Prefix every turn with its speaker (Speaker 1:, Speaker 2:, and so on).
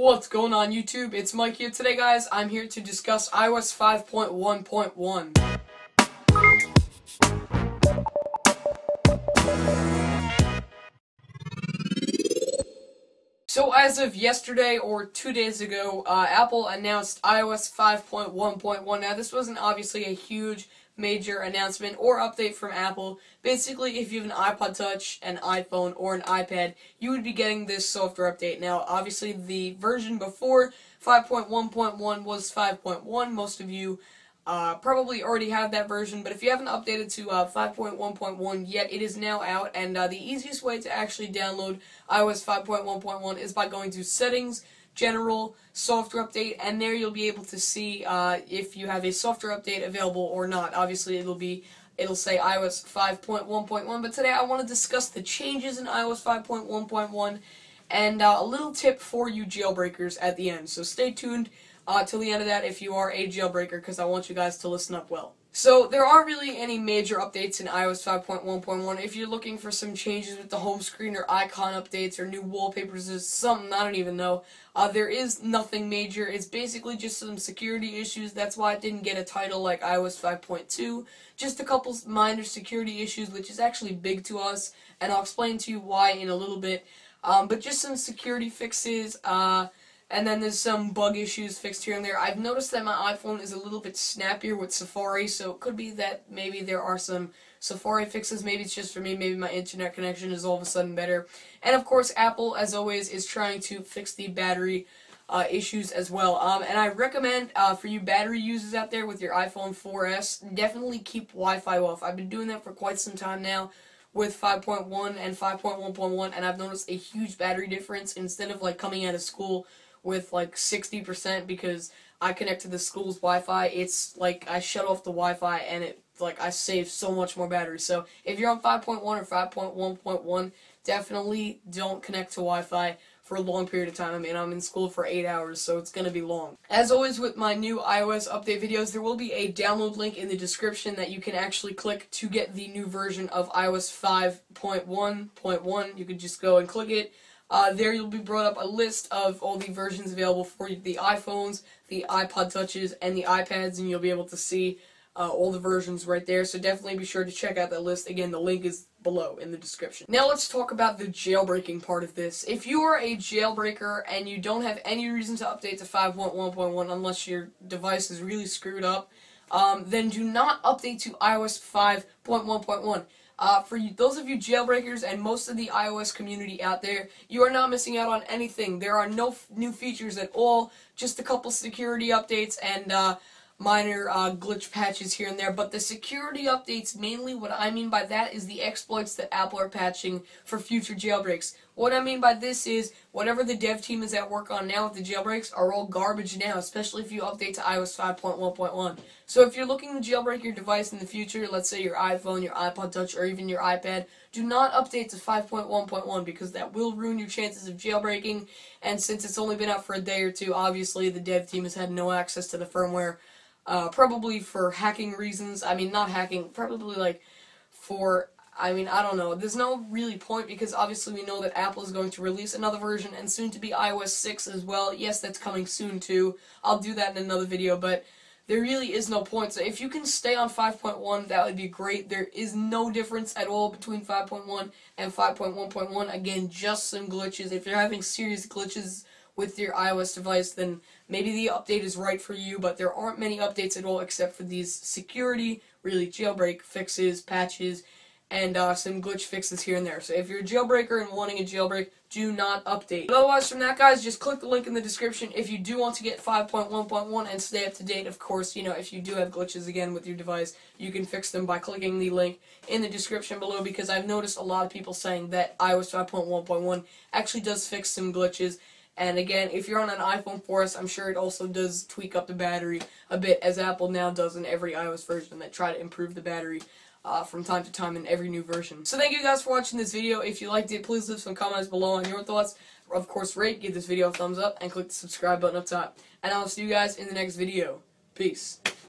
Speaker 1: What's going on YouTube? It's Mike here today guys. I'm here to discuss iOS 5.1.1. So as of yesterday or two days ago, uh, Apple announced iOS 5.1.1. Now this wasn't obviously a huge major announcement or update from Apple. Basically, if you have an iPod Touch, an iPhone, or an iPad, you would be getting this software update. Now, obviously, the version before 5.1.1 was 5.1. Most of you uh, probably already have that version, but if you haven't updated to uh, 5.1.1 yet, it is now out, and uh, the easiest way to actually download iOS 5.1.1 is by going to Settings, general software update, and there you'll be able to see uh, if you have a software update available or not. Obviously, it'll be it'll say iOS 5.1.1, but today I want to discuss the changes in iOS 5.1.1 and uh, a little tip for you jailbreakers at the end. So stay tuned uh, till the end of that if you are a jailbreaker because I want you guys to listen up well. So there aren't really any major updates in iOS 5.1.1. If you're looking for some changes with the home screen or icon updates or new wallpapers or something, I don't even know. Uh, there is nothing major. It's basically just some security issues. That's why it didn't get a title like iOS 5.2. Just a couple minor security issues, which is actually big to us, and I'll explain to you why in a little bit. Um, but just some security fixes. Uh, and then there's some bug issues fixed here and there. I've noticed that my iPhone is a little bit snappier with Safari, so it could be that maybe there are some Safari fixes. Maybe it's just for me. Maybe my internet connection is all of a sudden better. And of course, Apple, as always, is trying to fix the battery uh, issues as well. Um, and I recommend uh, for you battery users out there with your iPhone 4S, definitely keep Wi-Fi off. I've been doing that for quite some time now with 5.1 and 5.1.1, and I've noticed a huge battery difference. Instead of like coming out of school with like 60% because I connect to the school's Wi-Fi. It's like I shut off the Wi-Fi and it like I save so much more battery. So if you're on 5.1 or 5.1.1, definitely don't connect to Wi-Fi for a long period of time. I mean, I'm in school for 8 hours, so it's going to be long. As always with my new iOS update videos, there will be a download link in the description that you can actually click to get the new version of iOS 5.1.1. You can just go and click it. Uh, there you'll be brought up a list of all the versions available for the iPhones, the iPod Touches, and the iPads, and you'll be able to see uh, all the versions right there. So definitely be sure to check out that list. Again, the link is below in the description. Now let's talk about the jailbreaking part of this. If you are a jailbreaker and you don't have any reason to update to 5.1.1 unless your device is really screwed up, um, then do not update to iOS 5.1.1. Uh, for you, those of you jailbreakers and most of the iOS community out there, you are not missing out on anything. There are no new features at all, just a couple security updates and uh, minor uh, glitch patches here and there, but the security updates, mainly what I mean by that is the exploits that Apple are patching for future jailbreaks. What I mean by this is, whatever the dev team is at work on now with the jailbreaks are all garbage now, especially if you update to iOS 5.1.1. So if you're looking to jailbreak your device in the future, let's say your iPhone, your iPod Touch, or even your iPad, do not update to 5.1.1 because that will ruin your chances of jailbreaking, and since it's only been out for a day or two, obviously the dev team has had no access to the firmware uh, probably for hacking reasons. I mean, not hacking, probably like for, I mean, I don't know. There's no really point because obviously we know that Apple is going to release another version and soon to be iOS 6 as well. Yes, that's coming soon too. I'll do that in another video, but there really is no point. So if you can stay on 5.1, that would be great. There is no difference at all between 5.1 and 5.1.1. Again, just some glitches. If you're having serious glitches with your iOS device, then maybe the update is right for you, but there aren't many updates at all except for these security, really jailbreak fixes, patches, and uh, some glitch fixes here and there. So if you're a jailbreaker and wanting a jailbreak, do not update. But otherwise, from that, guys, just click the link in the description if you do want to get 5.1.1 and stay up to date. Of course, you know, if you do have glitches again with your device, you can fix them by clicking the link in the description below because I've noticed a lot of people saying that iOS 5.1.1 actually does fix some glitches and again, if you're on an iPhone 4S, I'm sure it also does tweak up the battery a bit, as Apple now does in every iOS version that try to improve the battery uh, from time to time in every new version. So thank you guys for watching this video. If you liked it, please leave some comments below on your thoughts. Of course, rate, give this video a thumbs up, and click the subscribe button up top. And I'll see you guys in the next video. Peace.